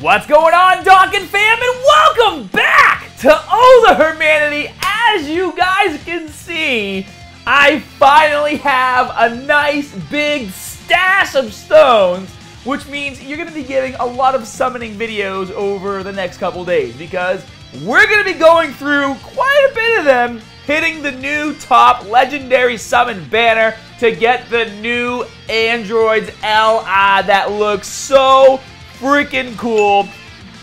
What's going on, Dokkan fam, and welcome back to All the Hermanity. As you guys can see, I finally have a nice big stash of stones, which means you're going to be getting a lot of summoning videos over the next couple days because we're going to be going through quite a bit of them, hitting the new top legendary summon banner to get the new Androids LI that looks so freaking cool.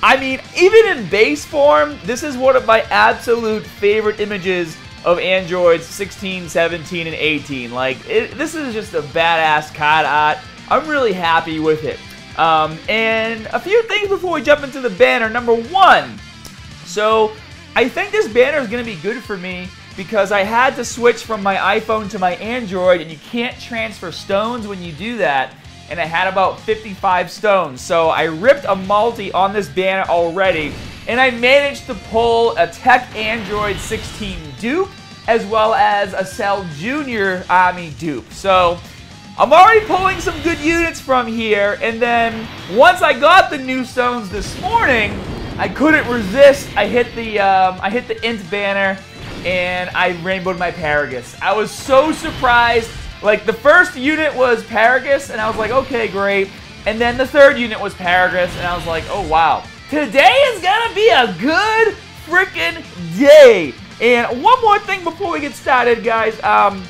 I mean, even in base form, this is one of my absolute favorite images of Androids 16, 17, and 18. Like, it, this is just a badass COD. I'm really happy with it. Um, and a few things before we jump into the banner. Number one, so I think this banner is going to be good for me because I had to switch from my iPhone to my Android, and you can't transfer stones when you do that and I had about 55 stones. So I ripped a multi on this banner already, and I managed to pull a Tech Android 16 dupe, as well as a Cell Junior Ami dupe. So I'm already pulling some good units from here, and then once I got the new stones this morning, I couldn't resist. I hit the um, I hit the int banner, and I rainbowed my Paragus. I was so surprised like, the first unit was Paragus, and I was like, okay, great. And then the third unit was Paragus, and I was like, oh, wow. Today is gonna be a good freaking day. And one more thing before we get started, guys. Um,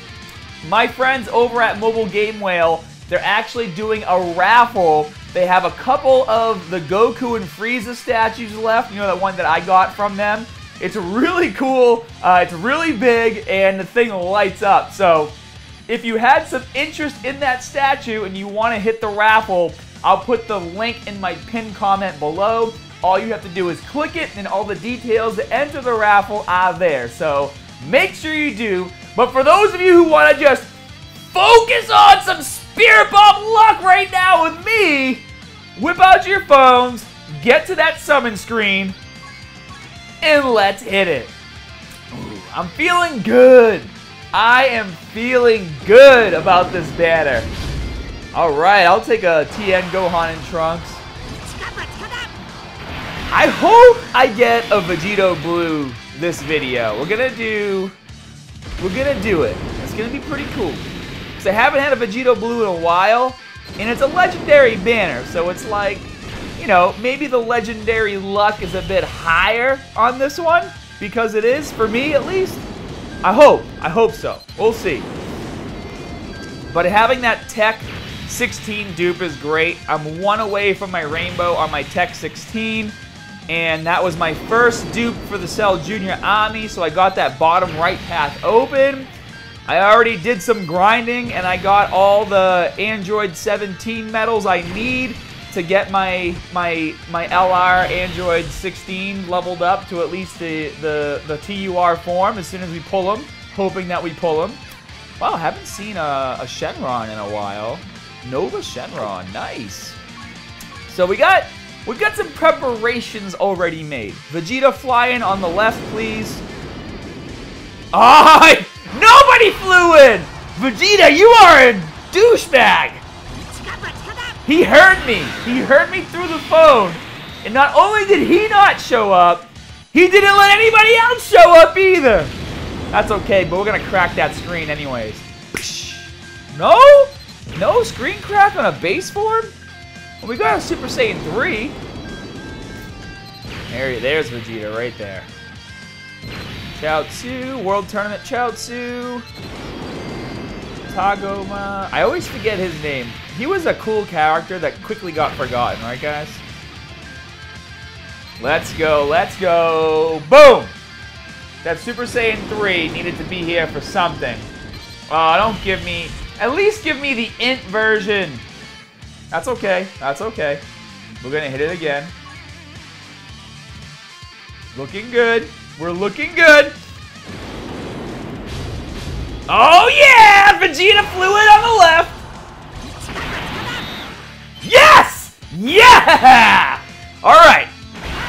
my friends over at Mobile Game Whale, they're actually doing a raffle. They have a couple of the Goku and Frieza statues left. You know, that one that I got from them. It's really cool. Uh, it's really big, and the thing lights up. So if you had some interest in that statue and you want to hit the raffle, I'll put the link in my pinned comment below. All you have to do is click it and all the details to enter the raffle are there. So make sure you do. But for those of you who want to just focus on some Spirit Bomb luck right now with me, whip out your phones, get to that summon screen, and let's hit it. Ooh, I'm feeling good. I am feeling good about this banner. Alright, I'll take a TN Gohan and Trunks. I hope I get a Vegito Blue this video. We're gonna do... We're gonna do it. It's gonna be pretty cool. Because I haven't had a Vegito Blue in a while. And it's a legendary banner. So it's like, you know, maybe the legendary luck is a bit higher on this one. Because it is, for me at least. I hope. I hope so. We'll see. But having that Tech 16 dupe is great. I'm one away from my rainbow on my Tech 16. And that was my first dupe for the Cell Junior Ami, so I got that bottom right path open. I already did some grinding, and I got all the Android 17 medals I need to get my my my LR Android 16 leveled up to at least the, the, the TUR form as soon as we pull them, hoping that we pull them. Wow, haven't seen a, a Shenron in a while. Nova Shenron, nice. So we got we've got some preparations already made. Vegeta flying on the left, please. Ah, oh, nobody flew in! Vegeta, you are a douchebag! He heard me. He heard me through the phone. And not only did he not show up, he didn't let anybody else show up either. That's okay, but we're going to crack that screen anyways. No? No screen crack on a base form? Well, we got a Super Saiyan 3. There, there's Vegeta right there. Chaozu, World Tournament Chaozu. Tagoma. I always forget his name. He was a cool character that quickly got forgotten, right guys? Let's go, let's go. Boom! That Super Saiyan 3 needed to be here for something. Oh, don't give me... At least give me the int version. That's okay. That's okay. We're to hit it again. Looking good. We're looking good. Oh, yeah! Vegeta flew it on the left.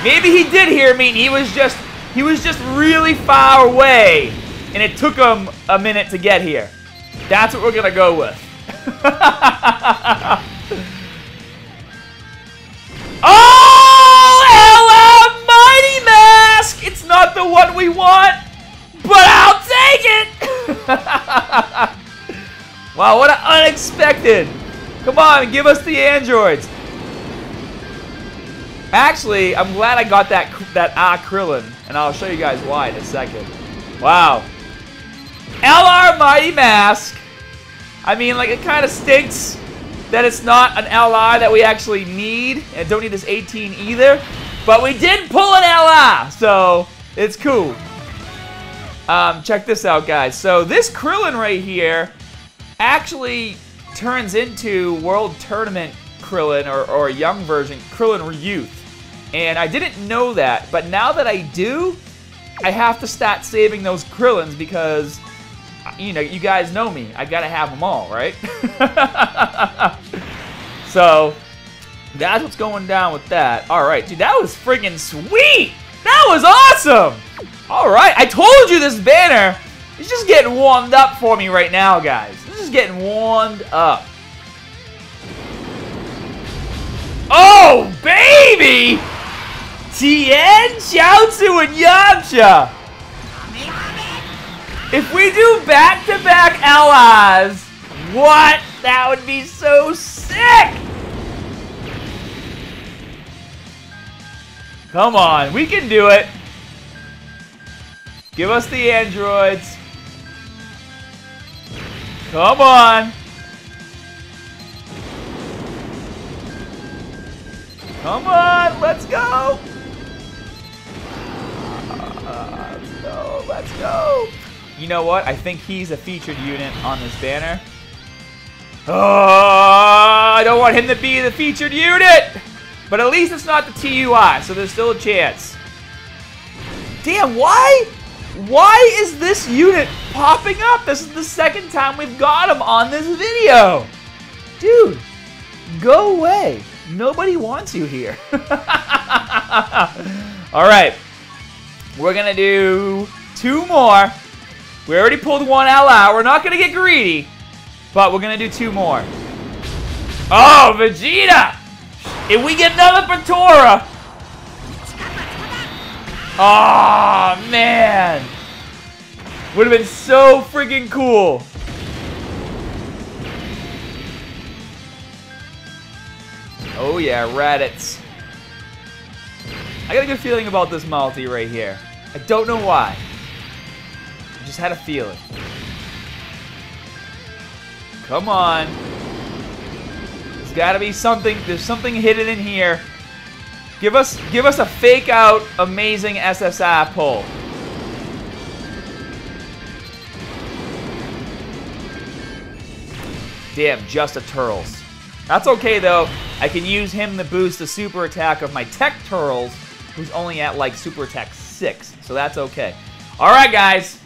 Maybe he did hear me and he was just he was just really far away. And it took him a minute to get here. That's what we're gonna go with. oh, LM Mighty Mask! It's not the one we want, but I'll take it! wow, what an unexpected! Come on, give us the androids. Actually, I'm glad I got that that Ah Krillin, and I'll show you guys why in a second. Wow. LR Mighty Mask. I mean, like, it kind of stinks that it's not an LR that we actually need, and don't need this 18 either. But we did pull an LR, so it's cool. Um, check this out, guys. So this Krillin right here actually turns into World Tournament Krillin, or, or a young version, Krillin Youth. And I didn't know that, but now that I do, I have to start saving those Krillins because, you know, you guys know me. I gotta have them all, right? so, that's what's going down with that. All right, dude, that was friggin' sweet! That was awesome! All right, I told you this banner is just getting warmed up for me right now, guys. This is getting warmed up. Oh, baby! Tien, Chiaotzu, and Yamcha. If we do back-to-back -back allies, what? That would be so sick! Come on, we can do it. Give us the androids. Come on. Come on, let's go. Let's go. You know what? I think he's a featured unit on this banner. Oh, I don't want him to be the featured unit. But at least it's not the TUI, so there's still a chance. Damn, why? Why is this unit popping up? This is the second time we've got him on this video. Dude, go away. Nobody wants you here. All right. We're going to do two more. We already pulled one L out. We're not going to get greedy, but we're going to do two more. Oh, Vegeta! If we get another Potara, Oh, man. Would have been so freaking cool. Oh, yeah, Raditz. I got a good feeling about this multi right here. I don't know why. Just had a feeling. Come on. There's got to be something. There's something hidden in here. Give us, give us a fake out amazing SSI pull. Damn, just a Turles. That's okay though. I can use him to boost the super attack of my Tech Turles, who's only at like super attack 6. So that's okay. Alright guys,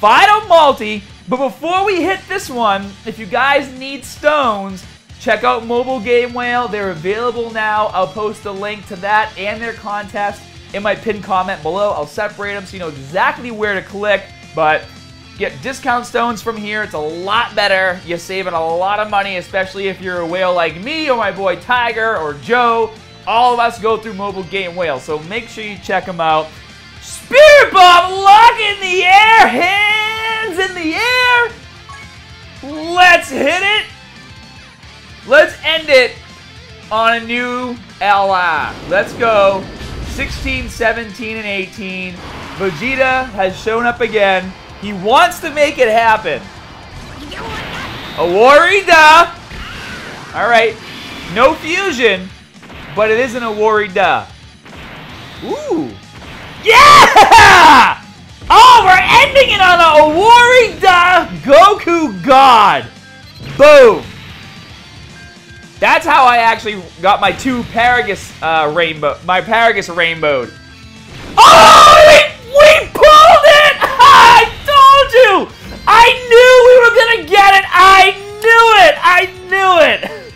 final multi. But before we hit this one, if you guys need stones, Check out Mobile Game Whale. They're available now. I'll post a link to that and their contest in my pinned comment below. I'll separate them so you know exactly where to click. But get discount stones from here. It's a lot better. You're saving a lot of money, especially if you're a whale like me or my boy Tiger or Joe. All of us go through Mobile Game Whale, so make sure you check them out. Spirit Bomb, lock in the air, hands in the air. Let's hit it. Let's end it on a new ally. Let's go. 16, 17, and 18. Vegeta has shown up again. He wants to make it happen. A Warida. All right. No fusion, but it isn't a Warida. Ooh. Yeah! Oh, we're ending it on a Warida Goku God. Boom. That's how I actually got my two Paragus uh, rainbow, my Paragus rainbowed. Oh, we, we pulled it! I told you! I knew we were gonna get it! I knew it! I knew it!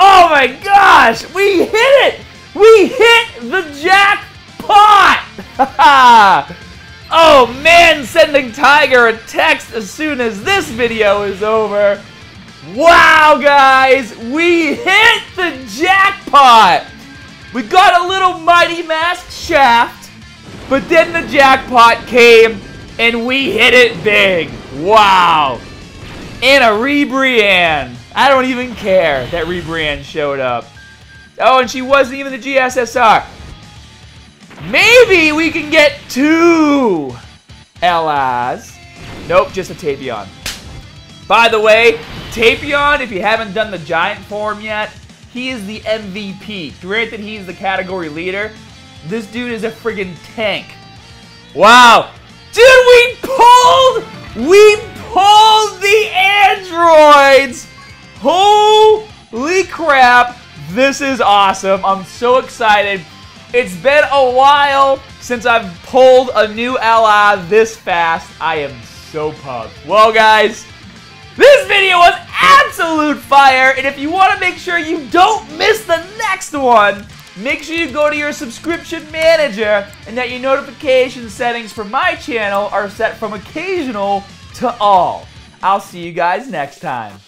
Oh my gosh! We hit it! We hit the jackpot! oh man, sending Tiger a text as soon as this video is over. Wow, guys! We hit the jackpot! We got a little Mighty Mask shaft, but then the jackpot came and we hit it big. Wow. And a Ribrianne. I don't even care that Ribrianne showed up. Oh, and she wasn't even the GSSR. Maybe we can get two LRs. Nope, just a Tapion. By the way, Tapion, if you haven't done the giant form yet, he is the MVP. Granted, he's the category leader. This dude is a friggin' tank. Wow. Dude, we pulled! We pulled the androids! Holy crap. This is awesome. I'm so excited. It's been a while since I've pulled a new ally this fast. I am so pumped. Well, guys, this video was absolute fire, and if you want to make sure you don't miss the next one, make sure you go to your subscription manager and that your notification settings for my channel are set from occasional to all. I'll see you guys next time.